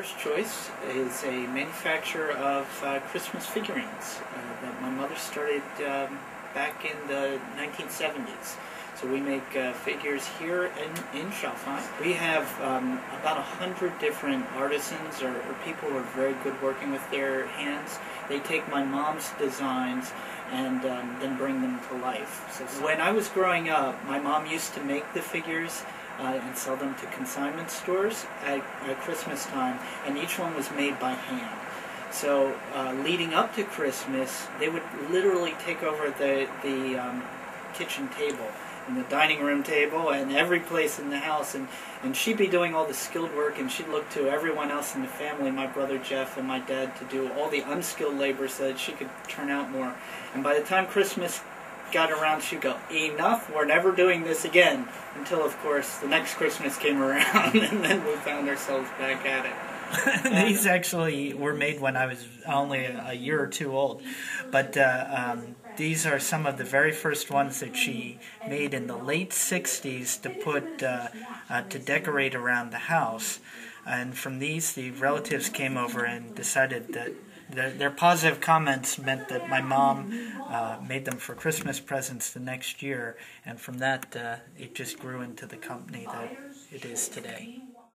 Byers' Choice is a manufacturer of uh, Christmas figurines uh, that my mother started um, back in the 1970s. So we make uh, figures here in, in Chalfont. We have um, about a hundred different artisans or, or, people who are very good working with their hands. They take my mom's designs and um, then bring them to life. So when I was growing up, my mom used to make the figures uh, and sell them to consignment stores at, at, Christmas time, and each one was made by hand. So uh, leading up to Christmas, they would literally take over the the um, kitchen table and the dining room table and every place in the house and, and she'd be doing all the skilled work and she'd look to everyone else in the family, my brother Jeff and my dad, to do all the unskilled labor so that she could turn out more. And by the time Christmas got around, she'd go, enough, we're never doing this again. Until, of course, the next Christmas came around, and then we found ourselves back at it. These actually were made when I was only a year or two old, but uh, um, these are some of the very first ones that she made in the late '60s to put uh, uh, to decorate around the house. And from these, the relatives came over and decided that their, their positive comments meant that my mom uh, made them for Christmas presents the next year, and from that, uh, it just grew into the company that it is today.